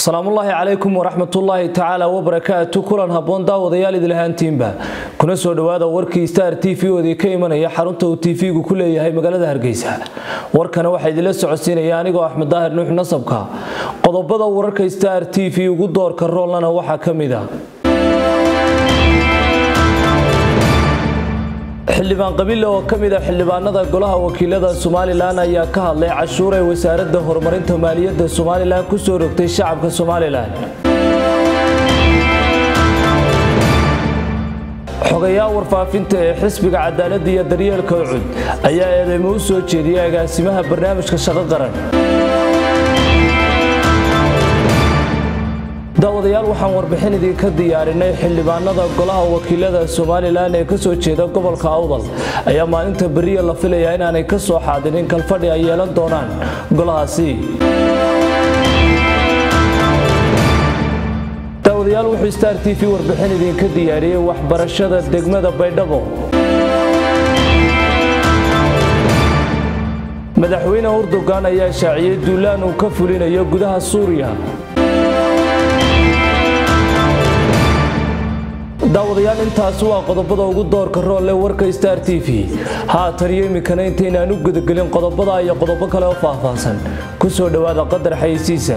asalaamullaahi calaykum waraxmatullaahi tacaala wabarakaatu kulan habboon daawadayaal idlahaantiinba. Kuna soo dhowaada warkii star t v oodii ka imanaya xarunta uu tv-gu ku leeyahay magaalada hargeysa. Warkana waxaa idinla socodsiinaya anigoo axmed daahir nuux nasabka. Qodobada wararka star t v ugu doorka roolnana waxaa ka mid xildhibaan qabile oo ka mid a xildhibaanada golaha wakiilada somalilan ayaa ka hadlay cashuur ay wasaaradda horumarinta maaliyadda somalilan ku soo rogtay shacabka somalilan. Xogayaa warfaafinta ee xisbiga cadaaladda iyo daryeelka ucud ayaa eedeymo u soo jeediyay agaasimaha barnaamijka shaqo qaran daawadayaal waxaan warbixin idinka diyaarinay xildhibaanada golaha wakiilada somalilan ee ka soo jeeda gobolka awdal. Ayaa maalinta beriya la filayaa inaanay ka soo xaadirin kalfadhi ay yeelan doonaan golahaasi. Daawadayaal wuxuu star t v warbixin idinka diyaariyey waxbarashada degmada baydhabo. Madaxweyne urdogan ayaa shaaciyey duulaan uu ka fulinayo gudaha suuriya daawadayaal intaasi waa qodobada ugu doorka roolle warka star t v. Haatan iyo iminkana intaynaan u gudagelin qodobada iyo qodobo kale oo faahfaahsan. Ku soo dhowaada qadar xayeysiisa